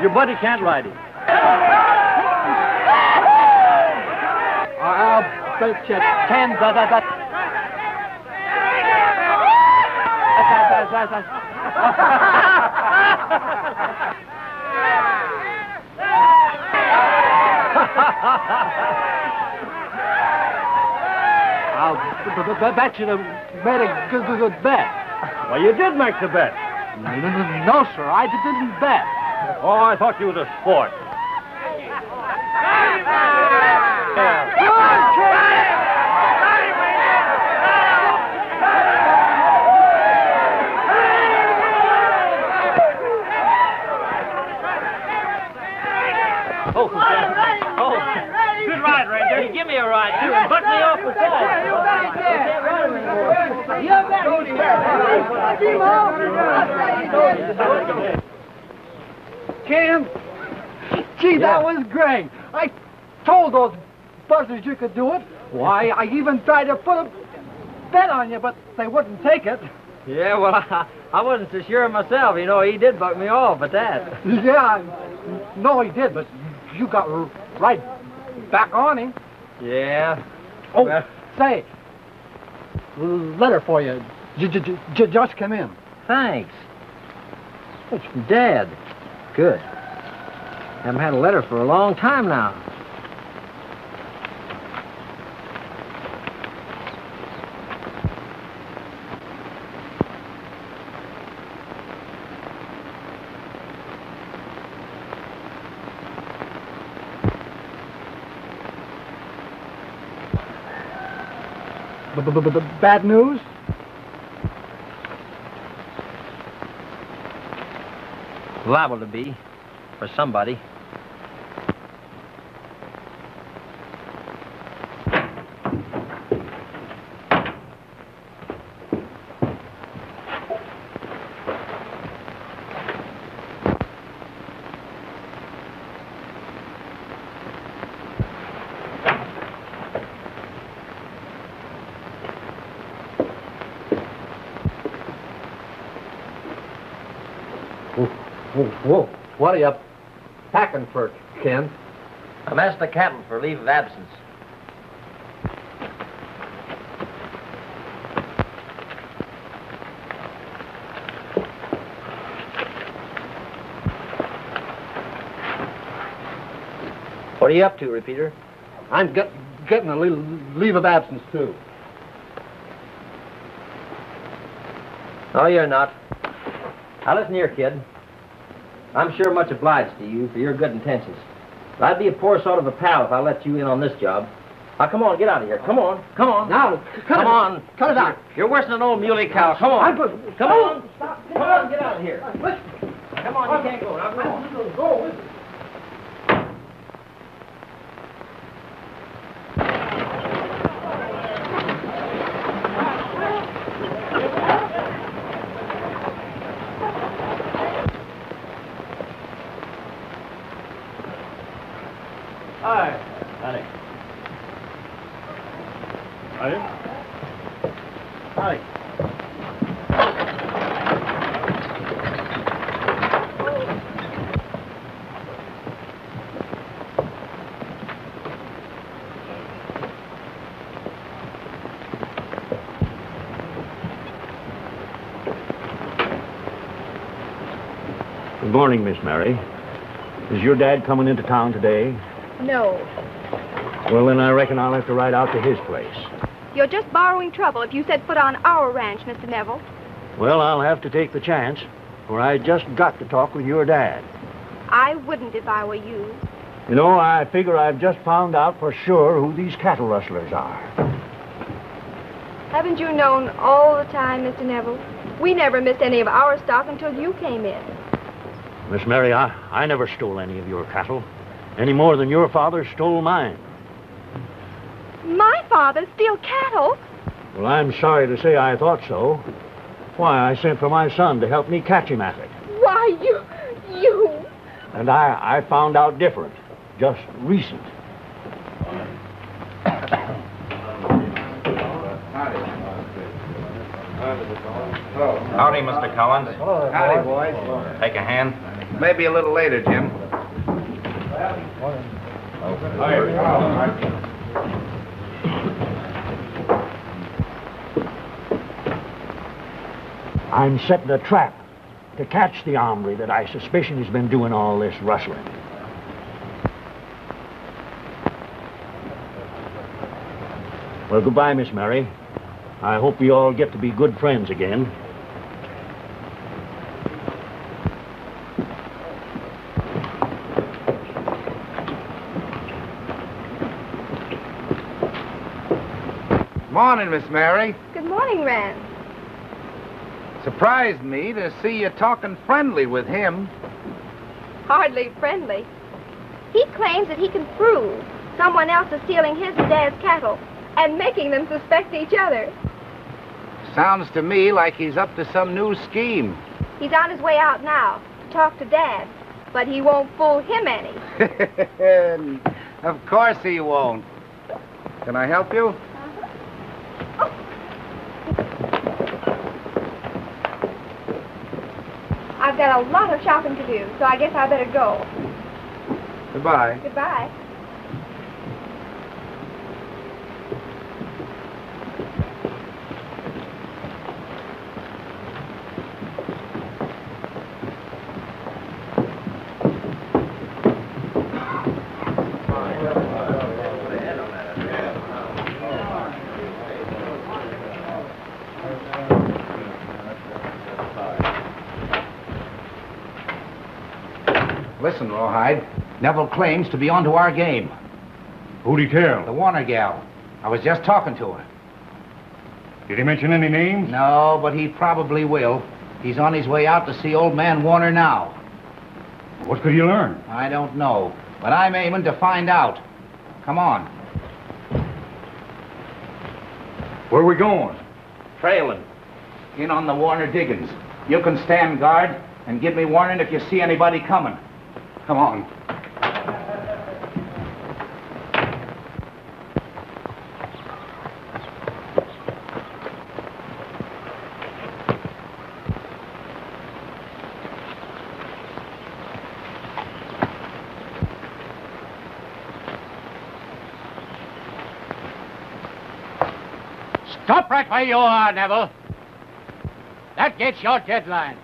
your buddy can't ride him. I'll bet you ten that I'll bet you made a good, good, good bet. Well, you did make the bet. No, no, no, no, sir, I didn't bet. Oh, I thought you was a sport. Oh, oh. Good ride. Give me a ride, too, butt me off the. Cam, gee, that was great. I told those buzzers you could do it. Why, I even tried to put a bet on you, but they wouldn't take it. Yeah, well, I, I wasn't so sure myself. You know, he did buck me off at that. Yeah, no, he did, but you got right back on him. Yeah. Oh, Well- say, letter for you. J- j- j- j- just come in. Thanks. It's from Dad. Good. Haven't had a letter for a long time now. B- b- b- bad news? Liable to be. For somebody. Whoa, whoa. What are you packing for, Ken? I'm asking the captain for leave of absence. What are you up to, Repeater? I'm get, getting a little leave of absence, too. No, you're not. Now, listen here, kid. I'm sure much obliged to you for your good intentions. I'd be a poor sort of a pal if I let you in on this job. Now, come on, get out of here. Come on, come on. Now, cut come it on. Cut it out. You're worse than an old muley cow. Come on. Good. Come on. Come on, get out of here. Come on, you can't go. Now, go. Hi, morning, Miss Mary. Is your dad coming into town today? No. Well, then I reckon I'll have to ride out to his place. You're just borrowing trouble if you set foot on our ranch, Mr. Neville. Well, I'll have to take the chance, for I just got to talk with your dad. I wouldn't if I were you. You know, I figure I've just found out for sure who these cattle rustlers are. Haven't you known all the time, Mr. Neville? We never missed any of our stock until you came in. Miss Mary, I, I never stole any of your cattle, any more than your father stole mine. My father steal cattle? Well, I'm sorry to say I thought so. Why, I sent for my son to help me catch him at it. Why, you, you. And I, I found out different, just recent. Howdy, Mr. Collins. Howdy, boys. Take a hand. Maybe a little later, Jim. I'm setting a trap to catch the hombre that I suspicion has been doing all this rustling. Well, goodbye, Miss Mary. I hope we all get to be good friends again. Good morning, Miss Mary. Good morning, Rand. Surprised me to see you talking friendly with him. Hardly friendly. He claims that he can prove someone else is stealing his and Dad's cattle and making them suspect each other. Sounds to me like he's up to some new scheme. He's on his way out now to talk to Dad, but he won't fool him any. of course he won't. Can I help you? I've got a lot of shopping to do, so I guess I better go. Goodbye. Goodbye. Listen, Rawhide. Neville claims to be onto our game. Who'd he tell? The Warner gal. I was just talking to her. Did he mention any names? No, but he probably will. He's on his way out to see old man Warner now. What could he learn? I don't know, but I'm aiming to find out. Come on. Where are we going? Trailing. In on the Warner diggings. You can stand guard and give me warning if you see anybody coming. Come on. Stop right where you are, Neville. That gets your deadline.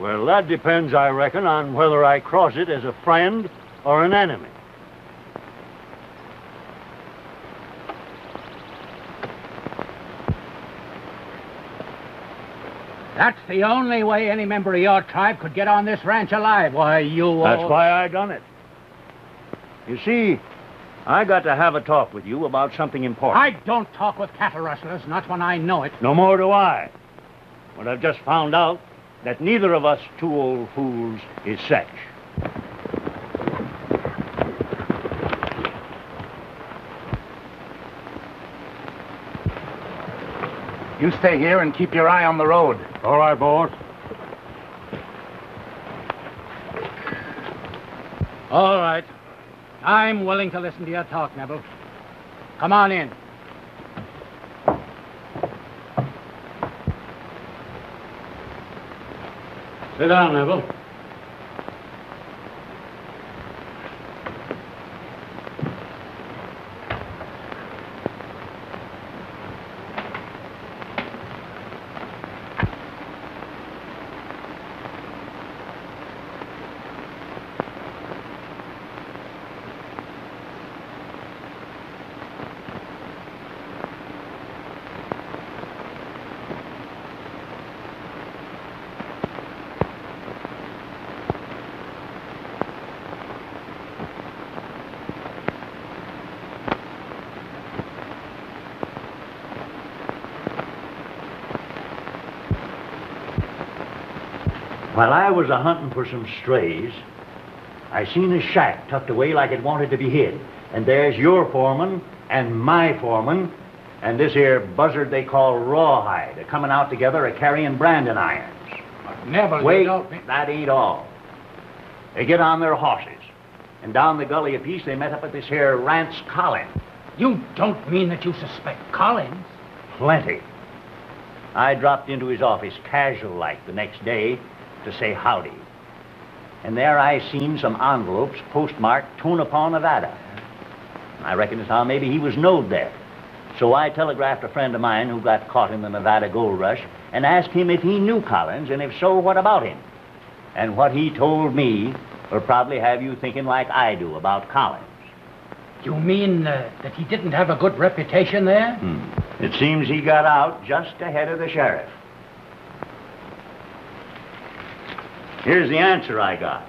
Well, that depends, I reckon, on whether I cross it as a friend or an enemy. That's the only way any member of your tribe could get on this ranch alive. Why, you... That's all- why I done it. You see, I got to have a talk with you about something important. I don't talk with cattle rustlers, not when I know it. No more do I. But I've just found out that neither of us two old fools is such. You stay here and keep your eye on the road. All right, boss. All right. I'm willing to listen to your talk, Neville. Come on in. Sit down, Neville. While I was a hunting for some strays, I seen a shack tucked away like it wanted to be hid. And there's your foreman and my foreman and this here buzzard they call Rawhide a coming out together a carrying branding irons. Neville, Wait, that ain't all. They get on their horses. And down the gully a piece, they met up at this here Rance Collins. You don't mean that you suspect Collins? Plenty. I dropped into his office casual like the next day to say howdy. And there I seen some envelopes postmarked Tonopah, Nevada. I reckon as how maybe he was knowed there. So I telegraphed a friend of mine who got caught in the Nevada gold rush and asked him if he knew Collins, and if so, what about him. And what he told me will probably have you thinking like I do about Collins. You mean uh, that he didn't have a good reputation there? Hmm. It seems he got out just ahead of the sheriff. Here's the answer I got.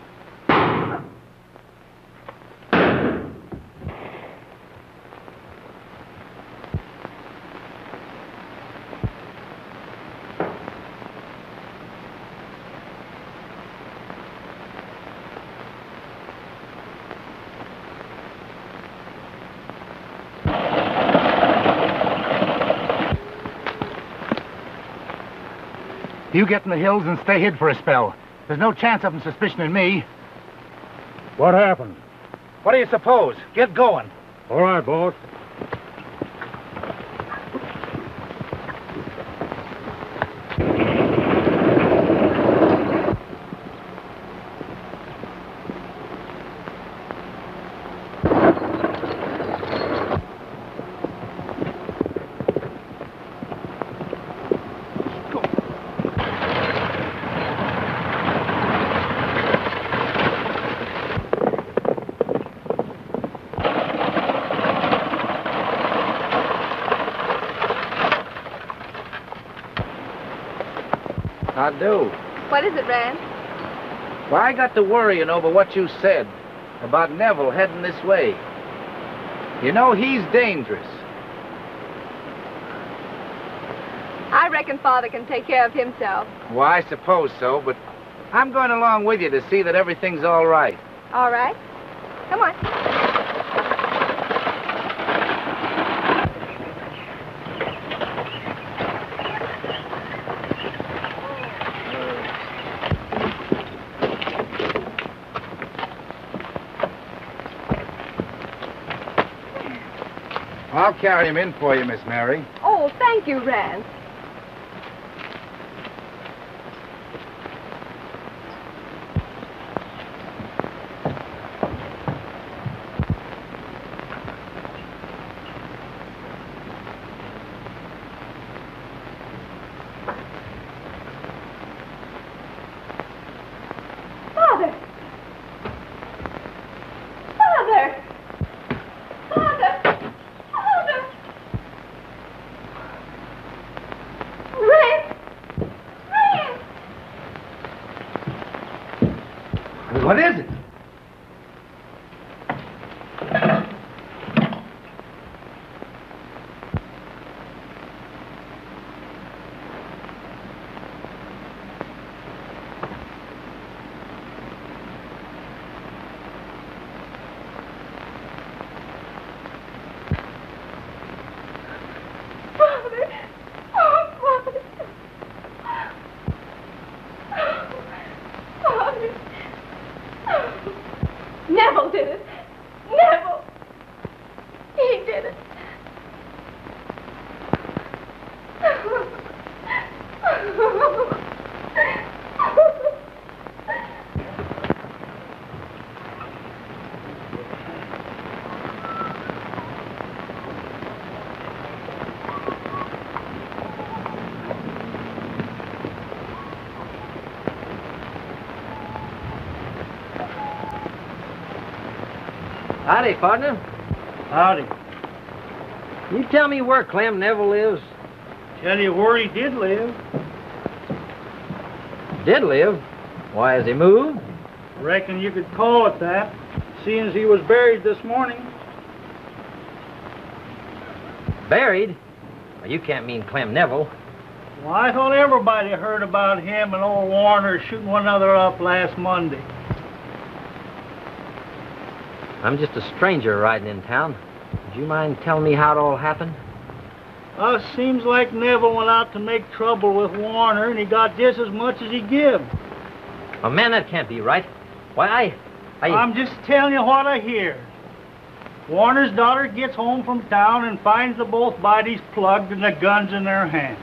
You get in the hills and stay hid for a spell. There's no chance of them suspicioning me. What happened? What do you suppose? Get going. All right, boss. I do. What is it, Rand? Well, I got to worrying over what you said about Neville heading this way. You know, he's dangerous. I reckon Father can take care of himself. Well, I suppose so, but I'm going along with you to see that everything's all right. All right. Come on. I'll carry him in for you, Miss Mary. Oh, thank you, Rand. Father! Father! Father! Father! Rand! Rand! What is it? Father! Oh, Father! Father! Neville did it! Neville! He did it! Howdy, partner. Howdy. You tell me where Clem Neville lives? Tell you where he did live. Did live? Why, has he moved? Reckon you could call it that, seeing as he was buried this morning. Buried? Well, you can't mean Clem Neville. Well, I thought everybody heard about him and old Warner shooting one another up last Monday. I'm just a stranger riding in town. Would you mind telling me how it all happened? Uh, seems like Neville went out to make trouble with Warner, and he got just as much as he give. Oh, man, that can't be right. Why, I... I... I'm just telling you what I hear. Warner's daughter gets home from town and finds the both bodies plugged and the guns in their hands.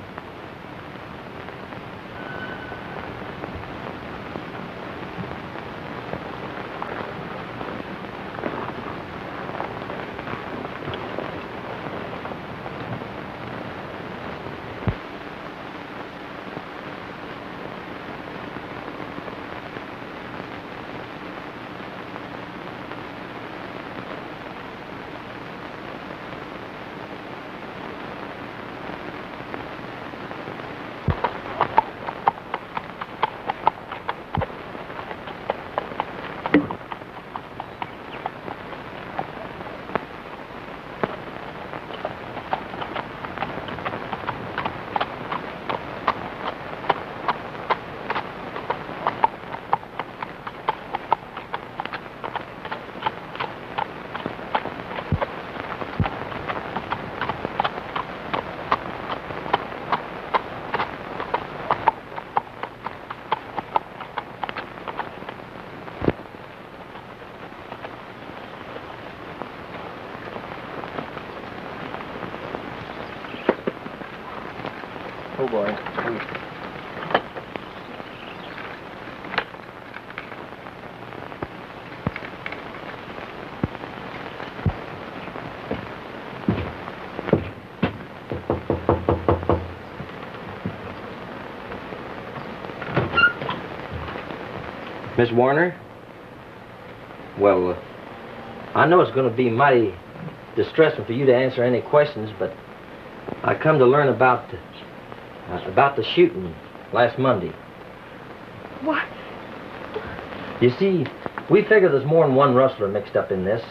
Oh, boy. Miss Warner? Well, uh, I know it's going to be mighty distressing for you to answer any questions, but I come to learn about uh, about the shooting last Monday. What? You see, we figure there's more than one rustler mixed up in this.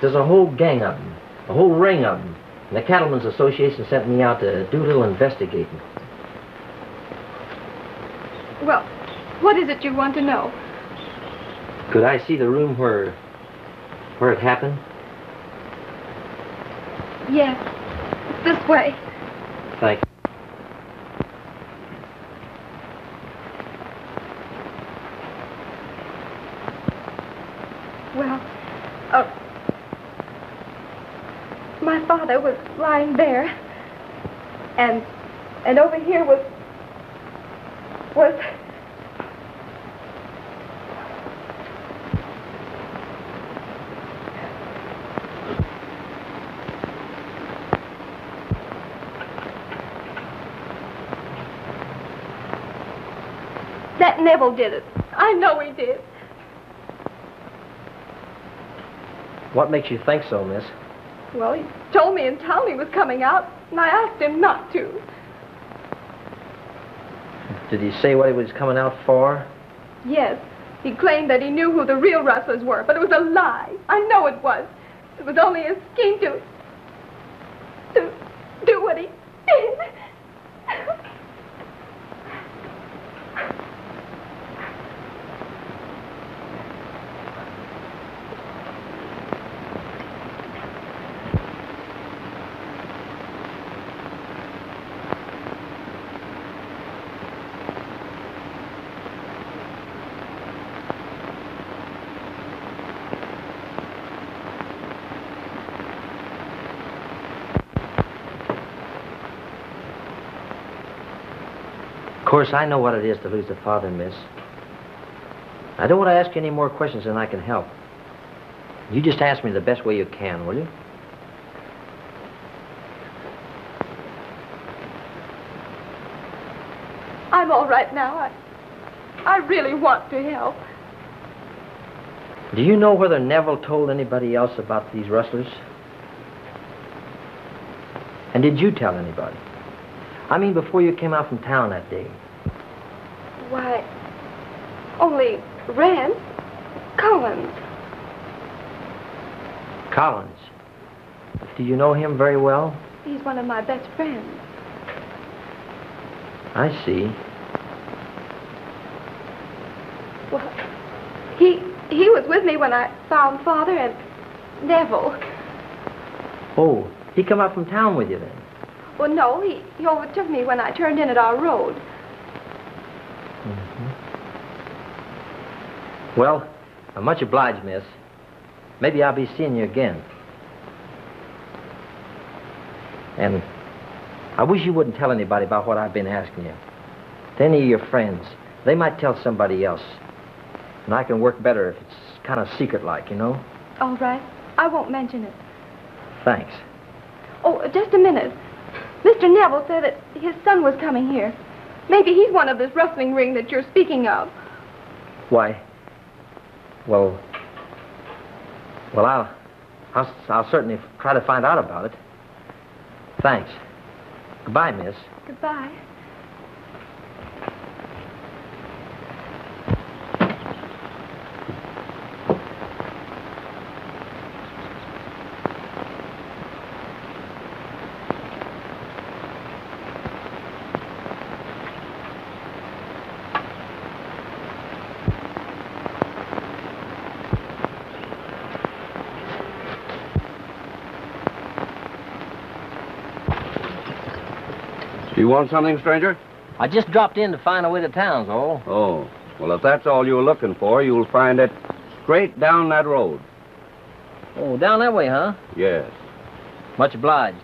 There's a whole gang of them, a whole ring of them. And the Cattlemen's Association sent me out to do a little investigating. Well, what is it you want to know? Could I see the room where where it happened? Yes. It's this way. Thank you. Well, uh, my father was lying there, and and over here was was that Neville did it. I know he did. What makes you think so, miss? Well, he told me in town he was coming out, and I asked him not to. Did he say what he was coming out for? Yes, he claimed that he knew who the real rustlers were, but it was a lie. I know it was. It was only a scheme to to do what he did. Of course, I know what it is to lose a father, miss. I don't want to ask you any more questions than I can help. You just ask me the best way you can, will you? I'm all right now. I, I really want to help. Do you know whether Neville told anybody else about these rustlers? And did you tell anybody? I mean, before you came out from town that day. Why, only Rand Collins. Collins. Do you know him very well? He's one of my best friends. I see. Well, he he was with me when I found Father and Neville. Oh, he come up from town with you then? Well, no, he, he overtook me when I turned in at our road. Well, I'm much obliged, miss. Maybe I'll be seeing you again. And I wish you wouldn't tell anybody about what I've been asking you. To any of your friends. They might tell somebody else. And I can work better if it's kind of secret like, you know? All right. I won't mention it. Thanks. Oh, just a minute. Mr. Neville said that his son was coming here. Maybe he's one of this rustling ring that you're speaking of. Why? Well, well, I'll, I'll, I'll certainly try to find out about it. Thanks. Goodbye, miss. Goodbye. You want something, stranger? I just dropped in to find a way to Townsville. Oh. Well, if that's all you're looking for, you'll find it straight down that road. Oh, down that way, huh? Yes. Much obliged.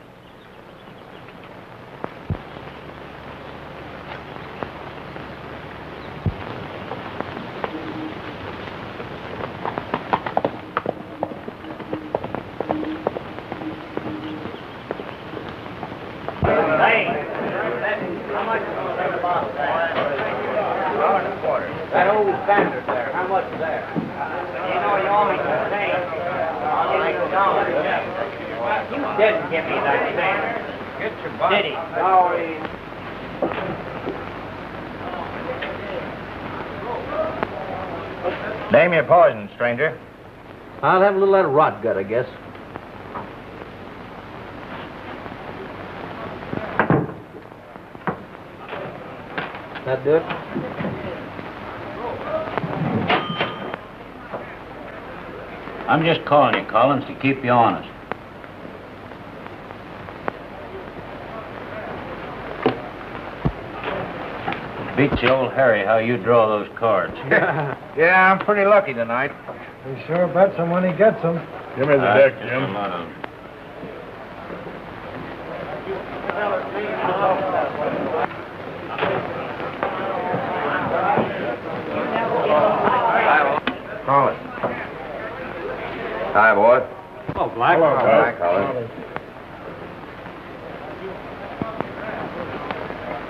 That old standard there, how much is there? You know, you only can say, I'll make a dollar. You didn't give me that standard. Get your butt. Did he? No, he... Name your poison, stranger. I'll have a little of that rot gut, I guess. That do it? I'm just calling you, Collins, to keep you honest. Beats the old Harry how you draw those cards. yeah, I'm pretty lucky tonight. He sure bets him when he gets them. Give me the Uh, deck, Jim. a minute. Call it. Hi, boy. Oh, Black. Hi, Colin.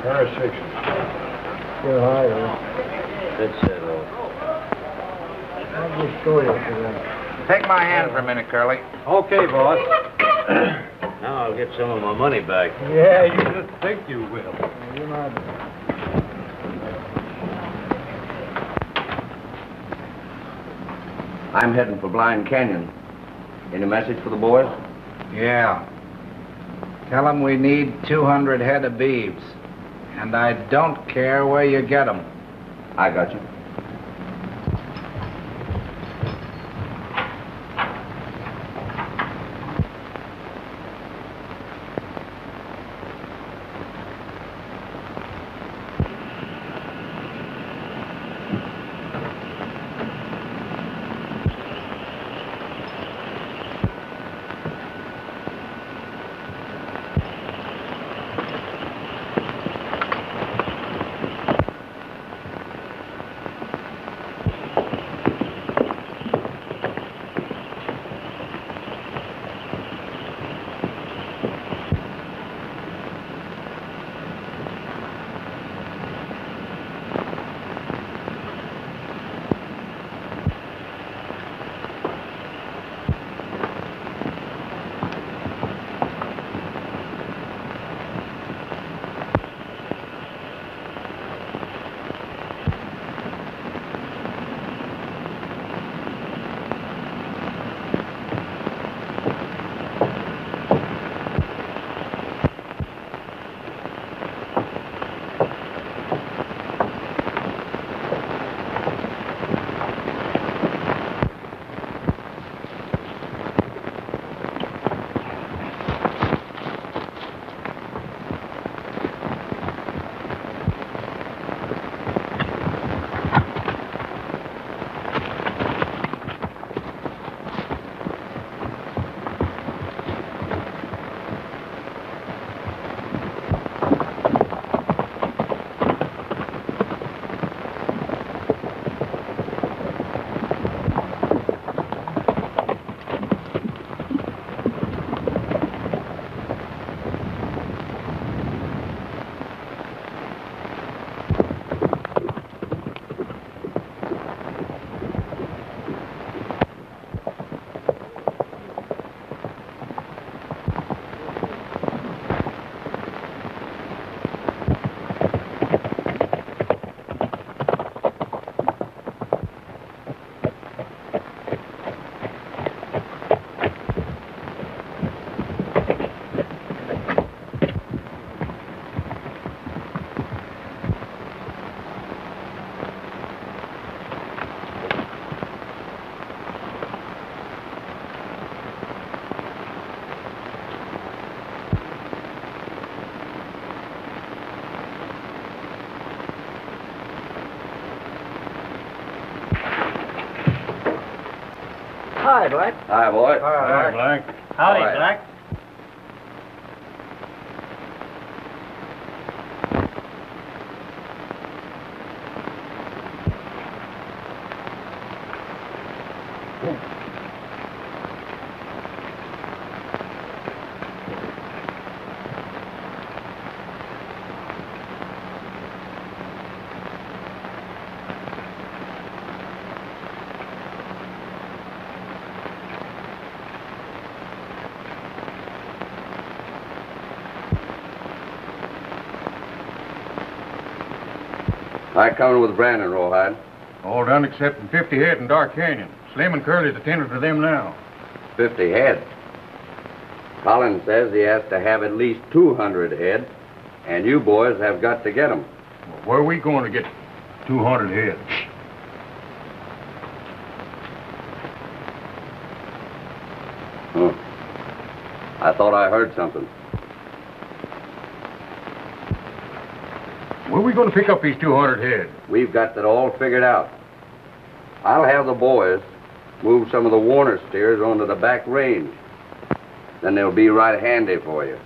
Pair of sixes. Sure higher. That's it, old. I'll just show you for them. Take my hand for a minute, Curly. Okay, boss. now I'll get some of my money back. Yeah, you just think you will. You're not. I'm heading for Blind Canyon. Any message for the boys? Yeah. Tell them we need 200 head of beeves. And I don't care where you get them. I got you. Hi, Black. Hi, boy. Hi, Black. Howdy, All right. Black. I coming with Brandon, Rawhide. All done except 50 head in Dark Canyon. Slim and Curly's attending to them now. 50 head. Collins says he has to have at least 200 head, and you boys have got to get get 'em. Where are we going to get 200 head? Huh. I thought I heard something. Where are we going to pick up these 200 head? We've got that all figured out. I'll have the boys move some of the Warner steers onto the back range. Then they'll be right handy for you.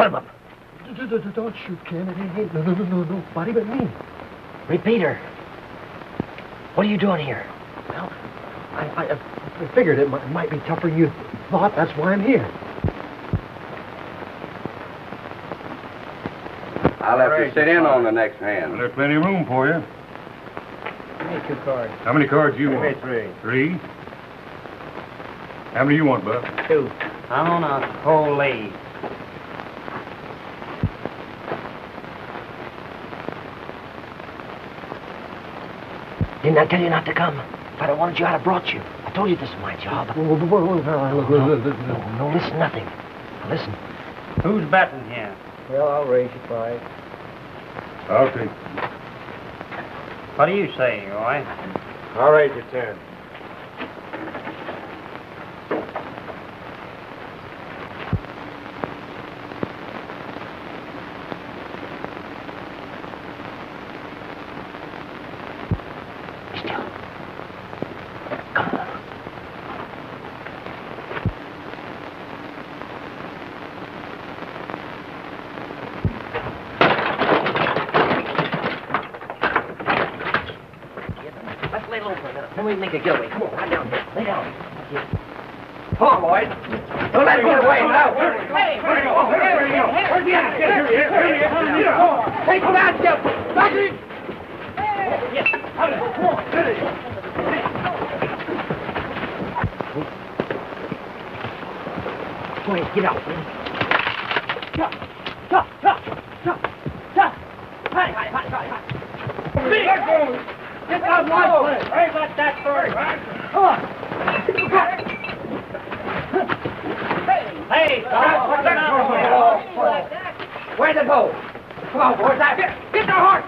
Put him up. Don't shoot, Ken. It ain't no, no, no, no, nobody but me. Repeater. What are you doing here? Well, I, I, I figured it might, might be tougher than you thought. That's why I'm here. I'll have Right. to sit in on the next hand. There's plenty of room for you. Give me two cards. How many cards do you Give want? three. Three? How many do you want, Buck? Two. I'm on a whole lead. Didn't I tell you not to come? If I'd have wanted you, I'd have brought you. I told you this is my job. No, look, look, no, look. no, listen, nothing. Now, listen. Who's betting here? Well, I'll raise your price. I'll take. What do you say, Roy? I'll raise your ten. Be still. Come on. Let's lay low for a minute. Then we make a getaway. Come on, lie down here. Lay down. Come on, boys. Don't let me get away now. Hey, where'd you go? Where'd you go? Where'd you go? Here, here, here, here, here. Take him out, Jeff. Roger. Yes. Come on. Go ahead, get out. Stop, stop, stop, stop, stop. Hi, hi, hi, hi, hi. Let go. Get out my way. Hey, let that bird. Come on. Hey, stop. Put that door Where's the bow? Come on, boys. Now, Get, get the horse.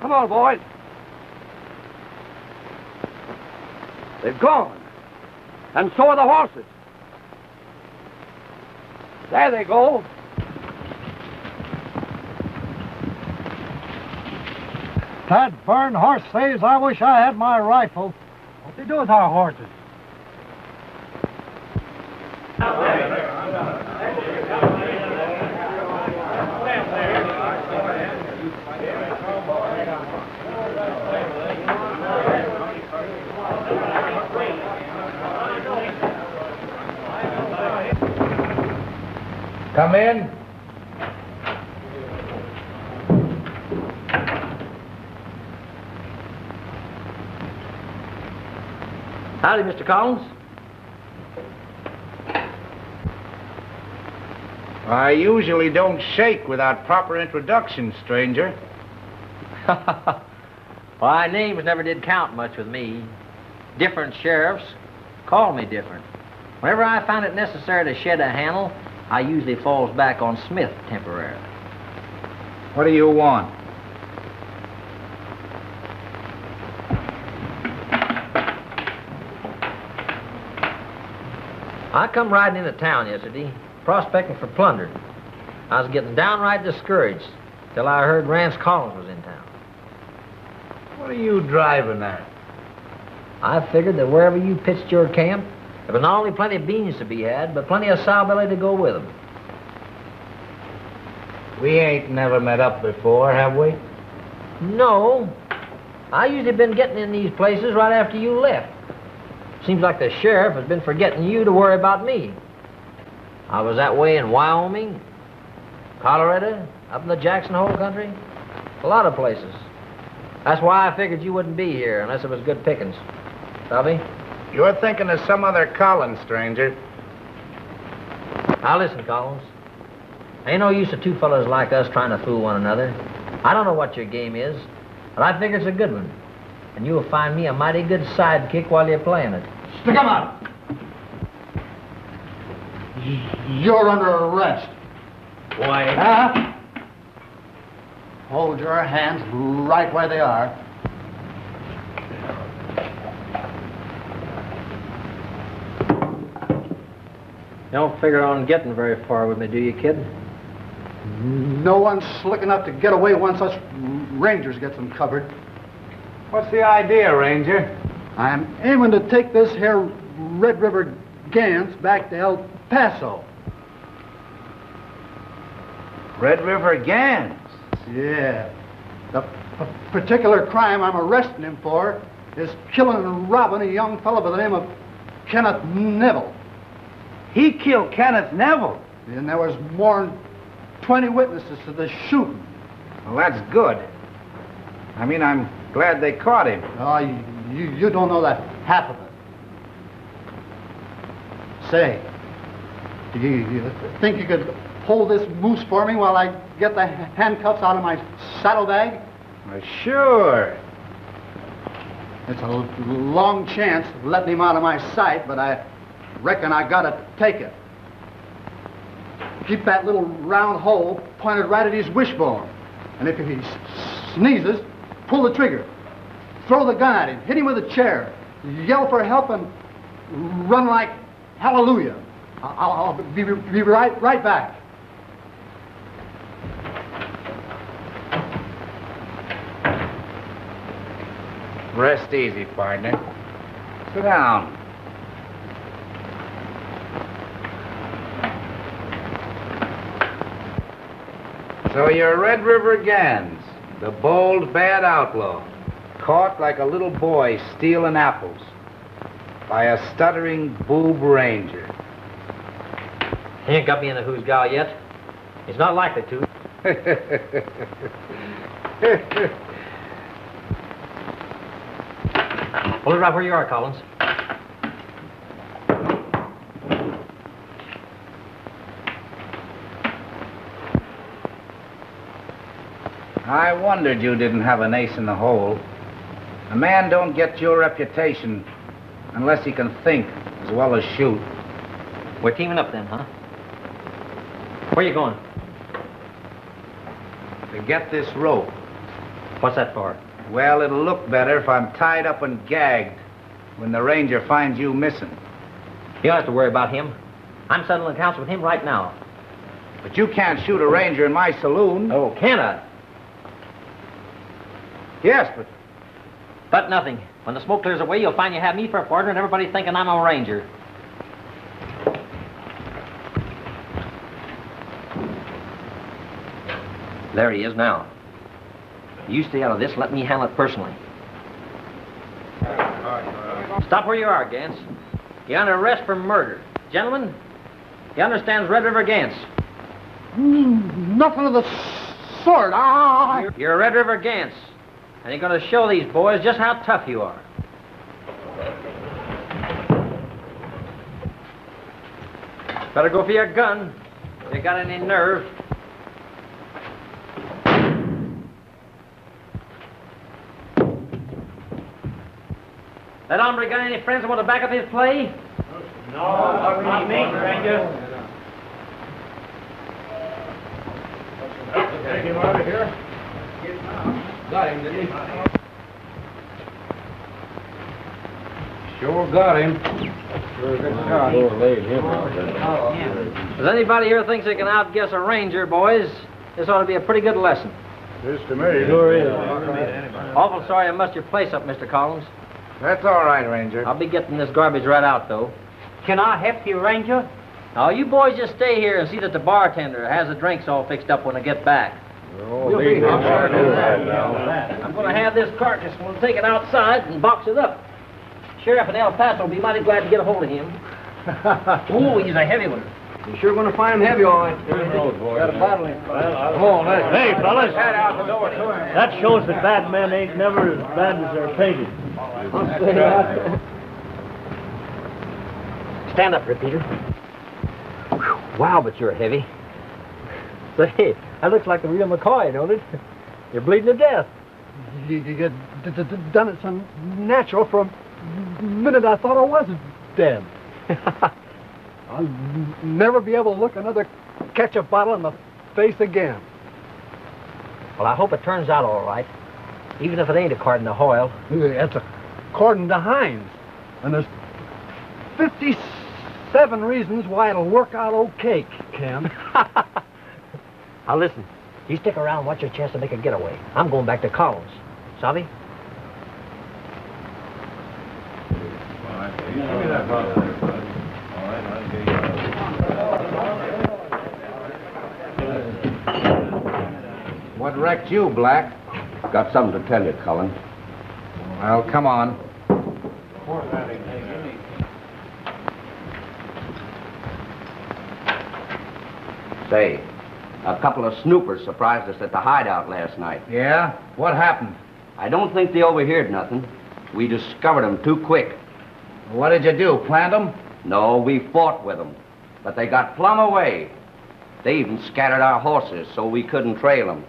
Come on, boys. They've gone. And so are the horses. There they go. That burned horse says I wish I had my rifle. What they do with our horses? Howdy, Mr. Collins. I usually don't shake without proper introduction, stranger. Why, names never did count much with me. Different sheriffs call me different. Whenever I find it necessary to shed a handle, I usually falls back on Smith temporarily. What do you want? I come riding into town yesterday, prospecting for plunder. I was getting downright discouraged till I heard Rance Collins was in town. What are you driving at? I figured that wherever you pitched your camp, there was not only plenty of beans to be had, but plenty of sow belly to go with them. We ain't never met up before, have we? No. I usually been getting in these places right after you left. Seems like the sheriff has been forgetting you to worry about me. I was that way in Wyoming, Colorado, up in the Jackson Hole country, a lot of places. That's why I figured you wouldn't be here unless it was good pickings. Bobby? You're thinking of some other Collins, stranger. Now listen, Collins. Ain't no use of two fellows like us trying to fool one another. I don't know what your game is, but I figure it's a good one. And you'll find me a mighty good sidekick while you're playing it. Stick 'em out. You're under arrest. Why? Huh? Hold your hands right where they are. Don't figure on getting very far with me, do you, kid? No one's slick enough to get away once us rangers get them covered. What's the idea, Ranger? I'm aiming to take this here Red River Gans back to El Paso. Red River Gans? Yeah. The particular crime I'm arresting him for is killing and robbing a young fellow by the name of Kenneth Neville. He killed Kenneth Neville. And there was more than 20 witnesses to the shooting. Well, that's good. I mean, I'm glad they caught him. Oh, you, you, you don't know that half of it. Say, do you, you think you could hold this moose for me while I get the handcuffs out of my saddlebag? Well, sure. It's a long chance of letting him out of my sight, but I reckon I gotta take it. Keep that little round hole pointed right at his wishbone. And if he sneezes, pull the trigger. Throw the gun at him, hit him with a chair, yell for help, and run like hallelujah. I'll, I'll be, be right, right back. Rest easy, partner. Sit down. So you're Red River Gans, the bold, bad outlaw, caught like a little boy stealing apples by a stuttering boob ranger. He ain't got me in the who's gal yet. He's not likely to. Hold it right where you are, Collins. I wondered you didn't have an ace in the hole. A man don't get your reputation unless he can think as well as shoot. We're teaming up then, huh? Where you going? To get this rope. What's that for? Well, it'll look better if I'm tied up and gagged when the ranger finds you missing. You don't have to worry about him. I'm settling accounts with him right now. But you can't shoot a ranger in my saloon. Oh, can I? Yes, but But nothing. When the smoke clears away, you'll find you have me for a partner and everybody's thinking I'm a ranger. There he is now. You stay out of this. Let me handle it personally. Stop where you are, Gans. You're under arrest for murder. Gentlemen, you understands Red River Gans. Mm, Nothing of the sort. Ah, You're, you're Red River Gans. And you're going to show these boys just how tough you are. Better go for your gun. You got any nerve? That hombre got any friends who want to back up his play? No, not me, stranger. Take him out of here. Got him, didn't he? Sure got him. Sure, good shot. laid him out Does anybody here thinks they can outguess a ranger, boys? This ought to be a pretty good lesson. This to me. Sure is. Awful sorry I messed your place up, Mr. Collins. That's all right, Ranger. I'll be getting this garbage right out, though. Can I help you, Ranger? Now, you boys just stay here and see that the bartender has the drinks all fixed up when I get back. Oh, we'll be here. I'm going to have this carcass. We'll take it outside and box it up. Sheriff in El Paso will be mighty glad to get a hold of him. oh, he's a heavy one. You're sure gonna find him heavy, all right. Got a bottle in. Come on, let's... Hey, fellas, that shows that bad men ain't never as bad as they're painted. Stand up, Repeater. Wow, but you're heavy. Say, that looks like the real McCoy, don't it? You're bleeding to death. You, you, you done it so natural for a minute I thought I was dead. I'll never be able to look another ketchup bottle in the face again. Well, I hope it turns out all right. Even if it ain't according to Hoyle. That's according to Hines. And there's 57 reasons why it'll work out okay, Ken. Now listen, you stick around and watch your chance to make a getaway. I'm going back to Collins. Savvy? Give me that bottle there, bud. All right, I'll give you What wrecked you, Black? Got something to tell you, Cullen. Well, come on. Say, a couple of snoopers surprised us at the hideout last night. Yeah? What happened? I don't think they overheard nothing. We discovered them too quick. What did you do? Plant them? No, we fought with them, but they got plumb away. They even scattered our horses so we couldn't trail them.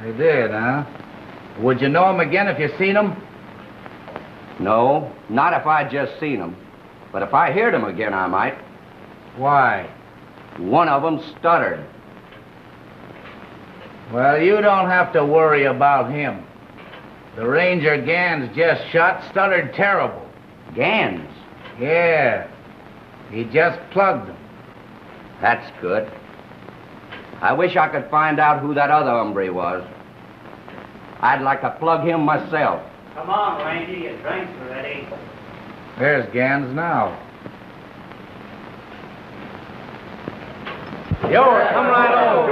They did, huh? Would you know them again if you seen them? No, not if I just seen them. But if I heard them again, I might. Why? One of them stuttered. Well, you don't have to worry about him. The ranger Gans just shot stuttered terrible. Gans? Yeah. He just plugged them. That's good. I wish I could find out who that other hombre was. I'd like to plug him myself. Come on, Ranger, your drinks are ready. There's Gans now. Yo, come right on.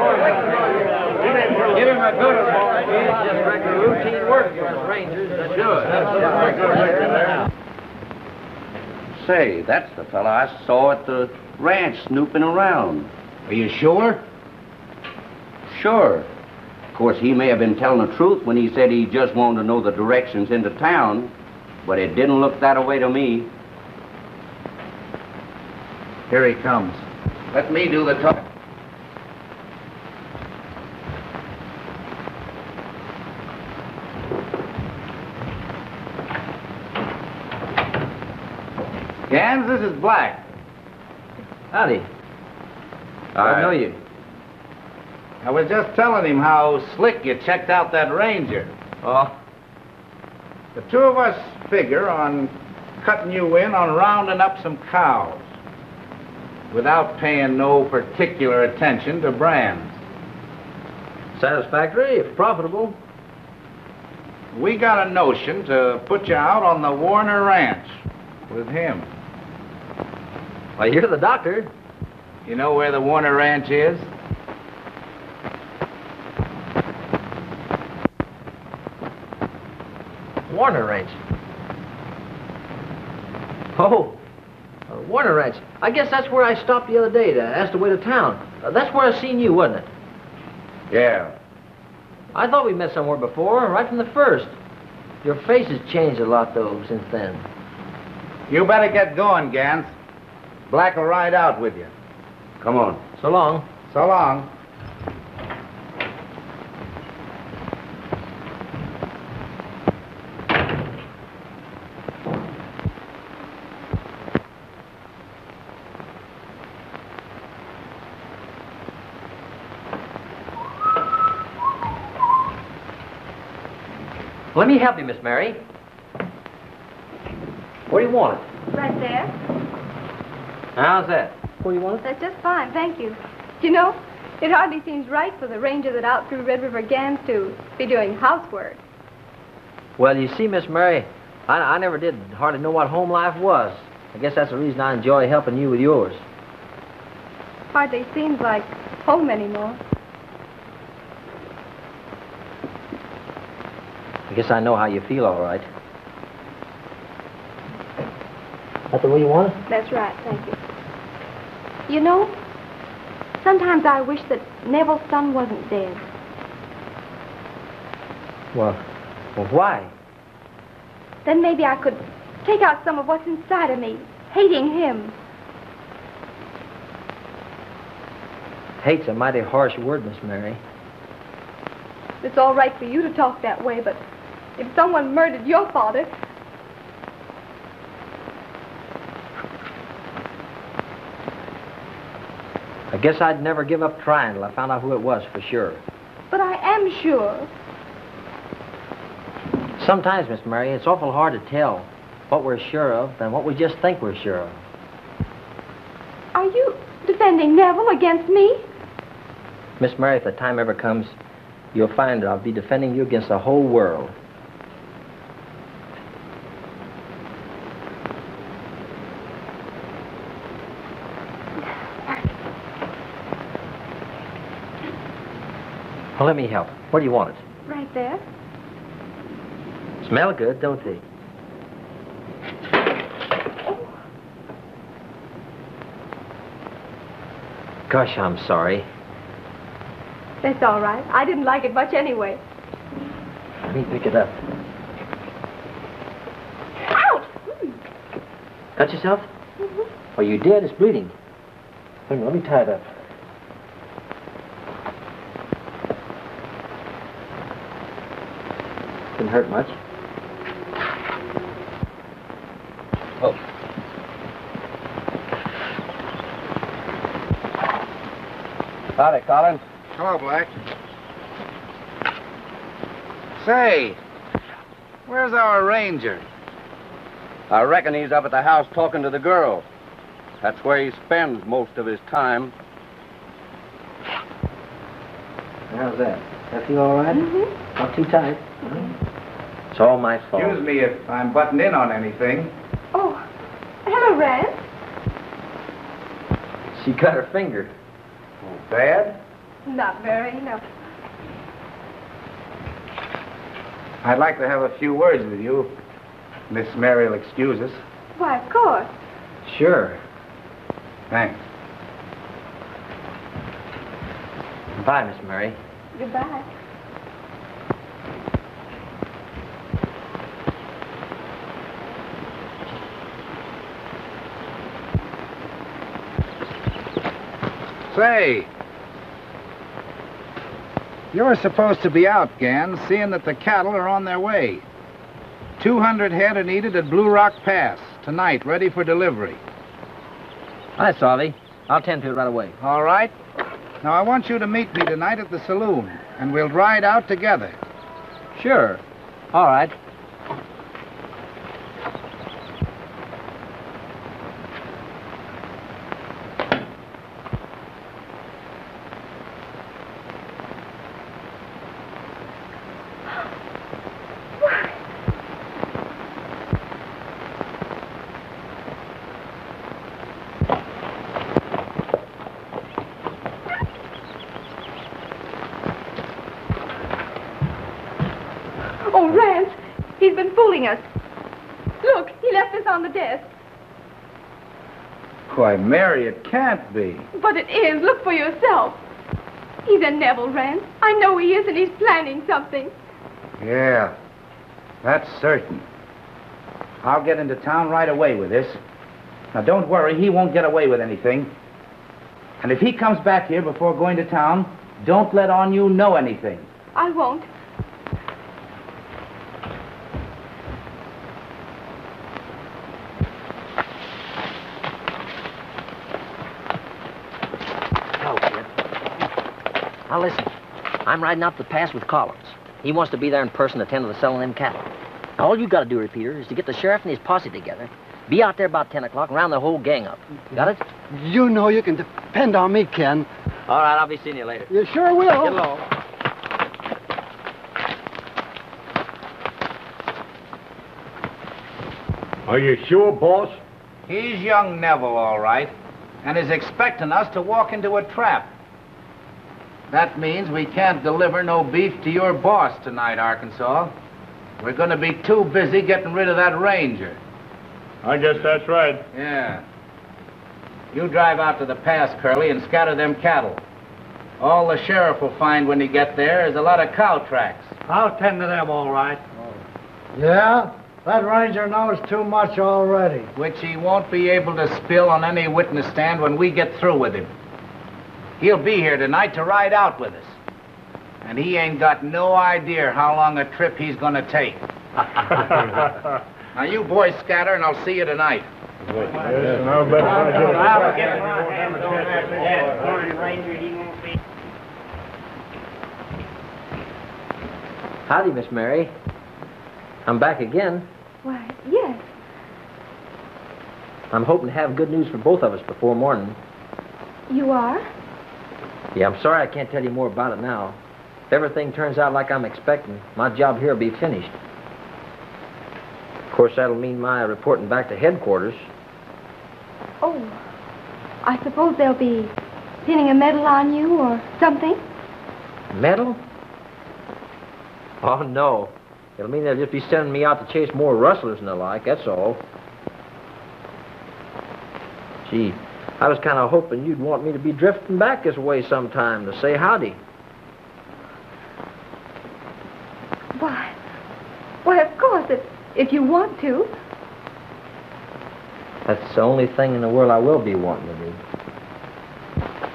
Give him a good one, boy. It's just regular routine work for us Rangers. That's good. Say, that's the fella I saw at the ranch snooping around. Are you sure? Sure. Of course, he may have been telling the truth when he said he just wanted to know the directions into town, but it didn't look that way to me. Here he comes. Let me do the talking. Gans, this is Black. Howdy. I know you. I was just telling him how slick you checked out that ranger. Oh, The two of us figure on cutting you in on rounding up some cows without paying no particular attention to brands. satisfactory, if profitable. We got a notion to put you out on the Warner Ranch with him. Why, you're the doctor. You know where the Warner Ranch is? Warner Ranch. Oh, uh, Warner Ranch. I guess that's where I stopped the other day to ask the way to town. Uh, that's where I seen you, wasn't it? Yeah. I thought we met somewhere before, right from the first. Your face has changed a lot, though, since then. You better get going, Gans. Black will ride out with you. Come on. So long. So long. Let me help you, Miss Mary. What do you want? it? Right there. How's that? What do you want? That's just fine, thank you. You know, it hardly seems right for the ranger that out through Red River Gans to be doing housework. Well, you see, Miss Mary, I, I never did hardly know what home life was. I guess that's the reason I enjoy helping you with yours. Hardly seems like home anymore. I guess I know how you feel, all right. That the way you want it? That's right, thank you. You know, sometimes I wish that Neville's son wasn't dead. Well, well, why? Then maybe I could take out some of what's inside of me, hating him. Hate's a mighty harsh word, Miss Mary. It's all right for you to talk that way, but if someone murdered your father, guess I'd never give up trying till I found out who it was for sure. but I am sure. Sometimes, Miss Mary, it's awful hard to tell what we're sure of than what we just think we're sure of. Are you defending Neville against me? Miss Mary, if the time ever comes, you'll find that I'll be defending you against the whole world. Well, let me help. Where do you want it? Right there. Smell good, don't they? Gosh, I'm sorry. That's all right. I didn't like it much anyway. Let me pick it up. Ouch! Cut yourself? Mm-hmm. Oh, you did? It's bleeding. Wait let me tie it up. Didn't hurt much. Oh. Howdy, Colin. Hello, Black. Say, where's our ranger? I reckon he's up at the house talking to the girl. That's where he spends most of his time. How's that? That feel all right? Mm-hmm. Not too tight. It's all my fault. Excuse me if I'm butting in on anything. Oh, hello, Rance. She cut her finger. Oh, Bad? Not very, no. I'd like to have a few words with you. Miss Mary will excuse us. Why, of course. Sure. Thanks. Bye, Miss Mary. Goodbye. Say, you're supposed to be out, Gans, seeing that the cattle are on their way. 200 head are needed at Blue Rock Pass tonight, ready for delivery. Hi, Salvi. I'll tend to it right away. All right? Now, I want you to meet me tonight at the saloon, and we'll ride out together. Sure. All right. Oh, Rance, he's been fooling us. Look, he left this on the desk. Why, Mary, it can't be. But it is. Look for yourself. He's a Neville, Rance. I know he is, and he's planning something. Yeah, that's certain. I'll get into town right away with this. Now, don't worry, he won't get away with anything. And if he comes back here before going to town, don't let on you know anything. I won't. Hello, kid. Now listen, I'm riding out the pass with Collins. He wants to be there in person attending to the selling them cattle. Now, all you got to do, Repeater, is to get the sheriff and his posse together. Be out there about 10 o'clock and round the whole gang up. Got it? You know you can depend on me, Ken. All right, I'll be seeing you later. You sure will. Get along. Are you sure, boss? He's young Neville, all right, and is expecting us to walk into a trap. That means we can't deliver no beef to your boss tonight, Arkansas. We're going to be too busy getting rid of that ranger. I guess that's right. Yeah. You drive out to the pass, Curly, and scatter them cattle. All the sheriff will find when he get there is a lot of cow tracks. I'll tend to them, all right. Oh. Yeah? That ranger knows too much already. Which he won't be able to spill on any witness stand when we get through with him. He'll be here tonight to ride out with us. And he ain't got no idea how long a trip he's gonna take. now you boys scatter and I'll see you tonight. Howdy, Miss Mary. I'm back again. Why, yes. I'm hoping to have good news for both of us before morning. You are? Yeah, I'm sorry I can't tell you more about it now. If everything turns out like I'm expecting, my job here will be finished. Of course, that'll mean my reporting back to headquarters. Oh, I suppose they'll be pinning a medal on you or something? Medal? Oh, no. It'll mean they'll just be sending me out to chase more rustlers and the like, that's all. Gee, I was kind of hoping you'd want me to be drifting back this way sometime to say howdy. Why, why, of course, if, if you want to. That's the only thing in the world I will be wanting to do.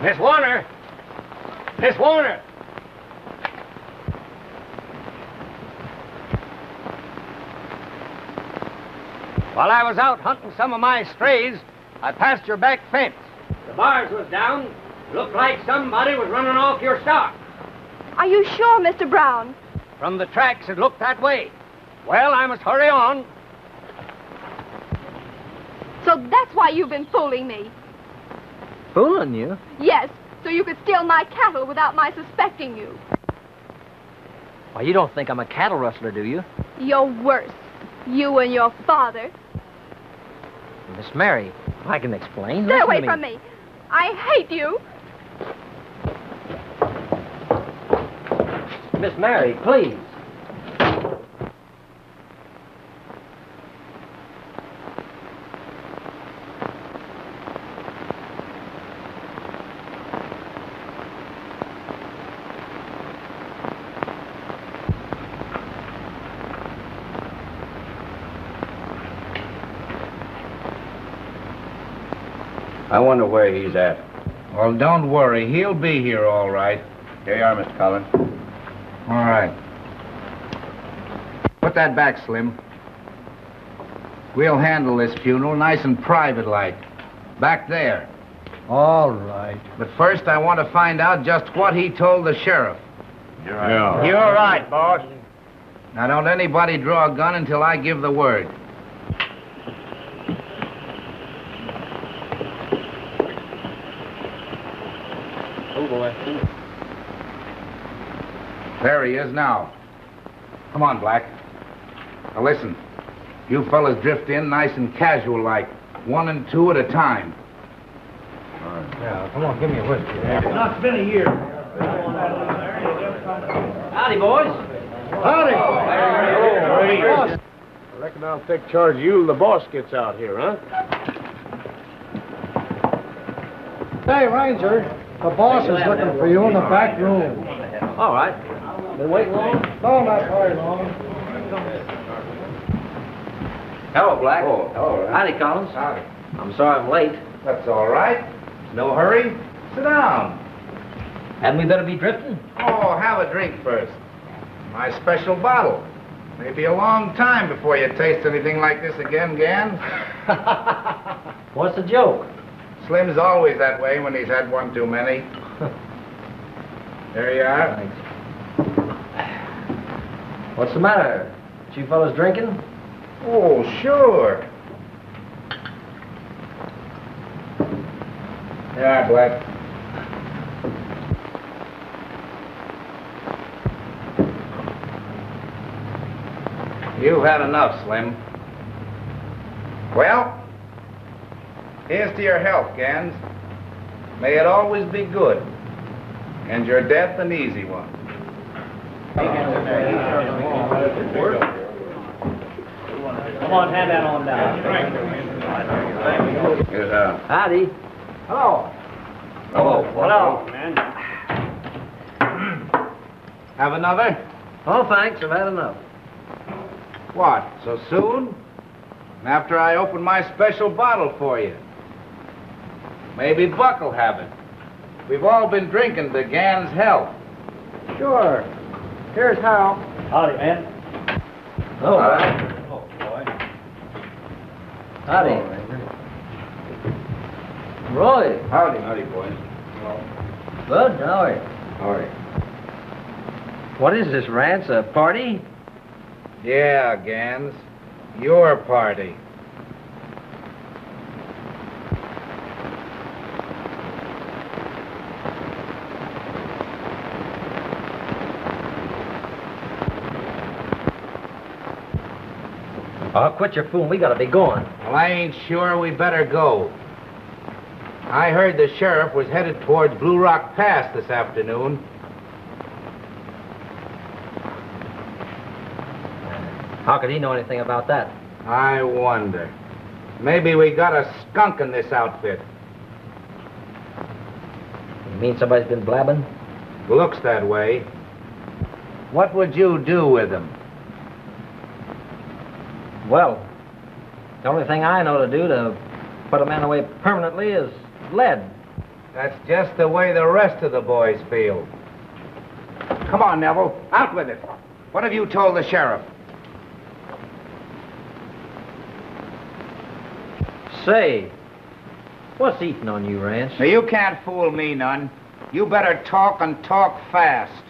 Miss Warner! Miss Warner! While I was out hunting some of my strays, I passed your back fence. The bars was down. Looked like somebody was running off your stock. Are you sure, Mr. Brown? From the tracks, it looked that way. Well, I must hurry on. So that's why you've been fooling me. Fooling you? Yes, so you could steal my cattle without my suspecting you. Why, you don't think I'm a cattle rustler, do you? You're worse. You and your father. Miss Mary, I can explain. Stay Listen away me. from me. I hate you. Miss Mary, please. Wonder where he's at. Well, don't worry. He'll be here all right. Here you are, Mr. Collins. All right. Put that back, Slim. We'll handle this funeral nice and private like. Back there. All right. But first, I want to find out just what he told the sheriff. You're right. You're right, boss. Now, don't anybody draw a gun until I give the word. Oh, boy. There he is now. Come on, Black. Now listen. You fellas drift in nice and casual like, one and two at a time. Yeah, come on, give me a whiskey. Now, it's been a year. Howdy, boys. Howdy. I reckon I'll take charge of you till the boss gets out here, huh? Hey, Ranger, the boss is looking for you in the back room. All right. Been waiting long? No, not very long. Hello, Black. Oh, hello. Howdy, Collins. Howdy. I'm sorry I'm late. That's all right. No hurry. Sit down. Hadn't we better be drifting? Oh, have a drink first. My special bottle. May be a long time before you taste anything like this again, Gans. What's the joke? Slim's always that way when he's had one too many. there you are. Thanks. What's the matter? You fellas drinking? Oh, sure. Yeah, Black. You've had enough, Slim. Well, here's to your health, Gans. May it always be good, and your death an easy one. Come on, hand that on down. Here's a... Uh, Howdy. Hello. Hello. Hello, man. Have another? Oh, thanks. I've had enough. What, so soon? After I open my special bottle for you. Maybe Buck'll have it. We've all been drinking to Gan's health. Sure. Here's how. Howdy, man. Oh, Uh, Oh, boy. howdy. Roy. Howdy. Howdy, boys. Bud, how are you? Howdy. What is this, Rance? A party? Yeah, Gans. Your party. Oh, quit your fooling. We gotta be going. Well, I ain't sure we better go. I heard the sheriff was headed towards Blue Rock Pass this afternoon. How could he know anything about that? I wonder. Maybe we got a skunk in this outfit. You mean somebody's been blabbing? Looks that way. What would you do with him? Well, the only thing I know to do to put a man away permanently is lead. That's just the way the rest of the boys feel. Come on, Neville. Out with it. What have you told the sheriff? Say, what's eating on you, Rance? Now, you can't fool me none. You better talk and talk fast.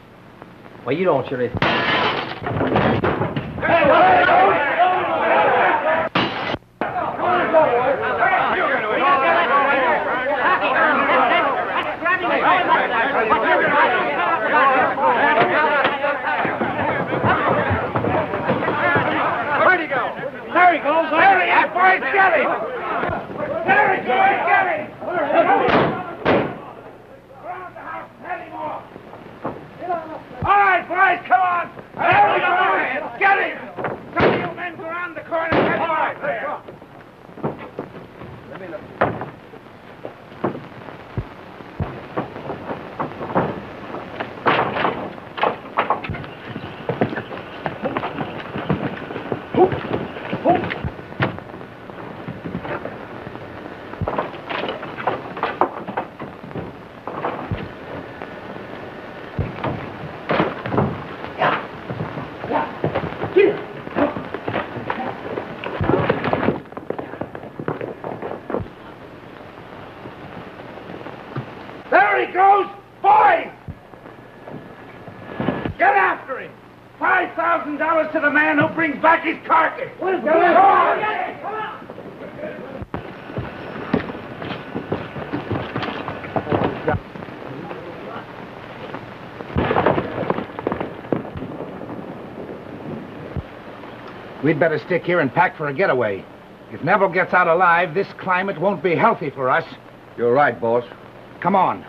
Well, you don't surely. Where'd he go? There he goes. There he is, boys. Get him. There he goes. Get him. Around the house. Head him off. All right, boys, come on. There we go. Get him. Some of you men go around the corner and head him off there. There he goes! Boys! Get after him! Five thousand dollars to the man who brings back his carcass! What is going on? Come on! We'd better stick here and pack for a getaway. If Neville gets out alive, this climate won't be healthy for us. You're right, boss. Come on.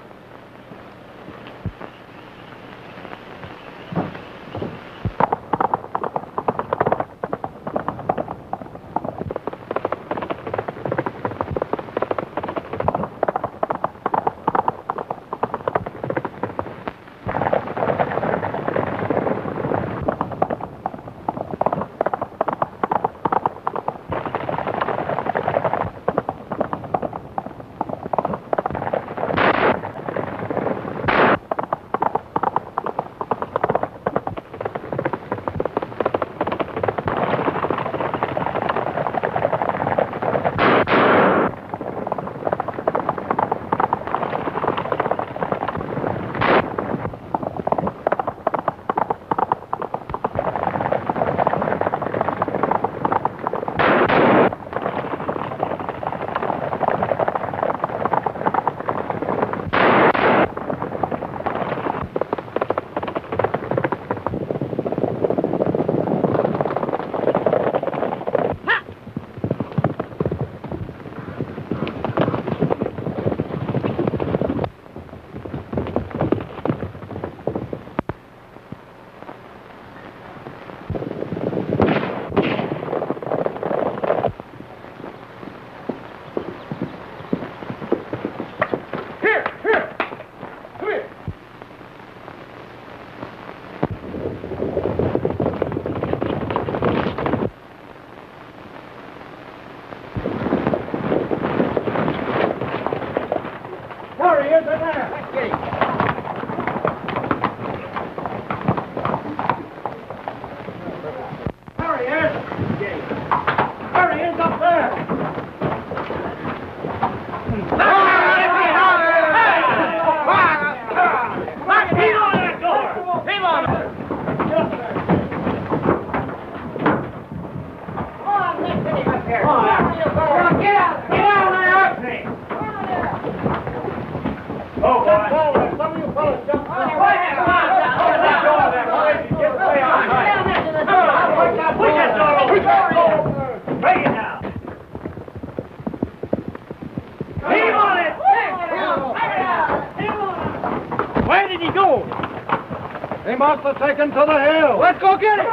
Let's go get him.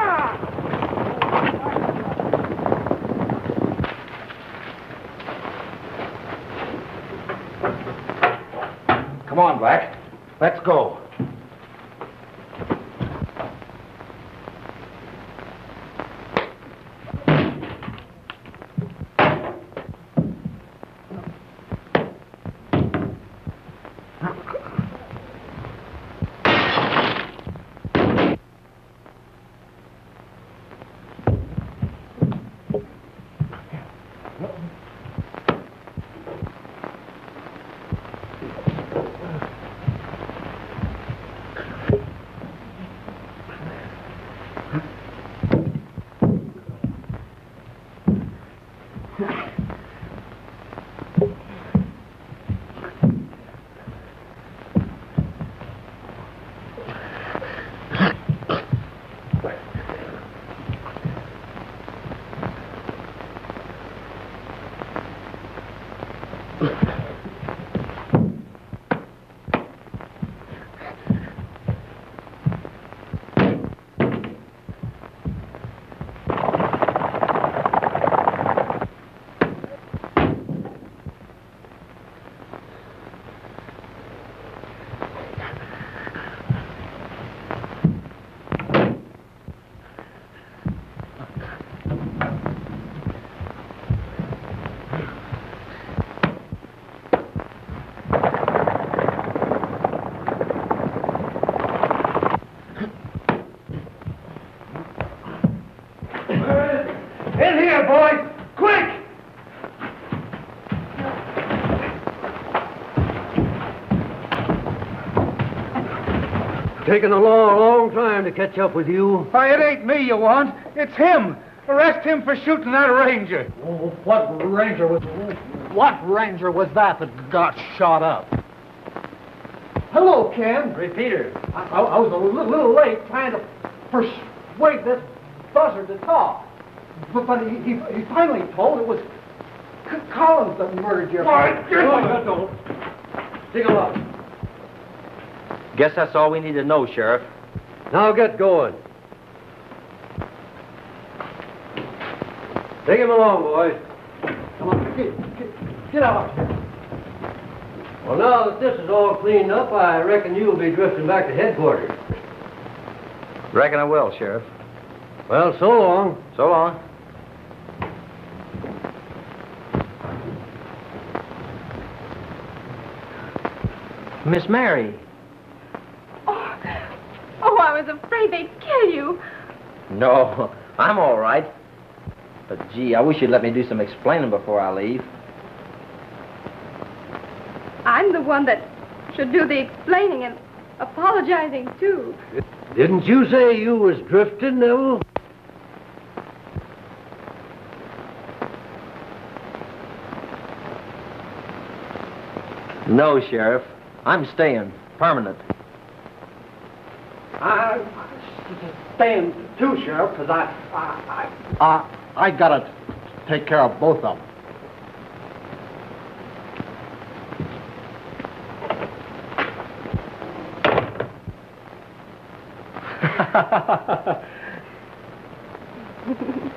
Come on, Black. Let's go. Taking a long, long time to catch up with you. Why, it ain't me you want. It's him. Arrest him for shooting that ranger. Oh, what ranger was... What ranger was that that got shot up? Hello, Ken. Repeater. I, I, I was a li- little late trying to persuade this buzzard to talk. But, but he, he, he finally told it was C- Collins that murdered your Why, get father. him. Oh, Take a look. Guess that's all we need to know, Sheriff. Now get going. Take him along, boys. Come on, get, get, get out. Well, now that this is all cleaned up, I reckon you'll be drifting back to headquarters. Reckon I will, Sheriff. Well, so long. So long. Miss Mary. Oh, I was afraid they'd kill you. No, I'm all right. But gee, I wish you'd let me do some explaining before I leave. I'm the one that should do the explaining and apologizing, too. Didn't you say you was drifting, Neville? No, Sheriff. I'm staying. Permanent. I'm staying too, Sheriff, because I, I, I, I, I gotta take care of both of them.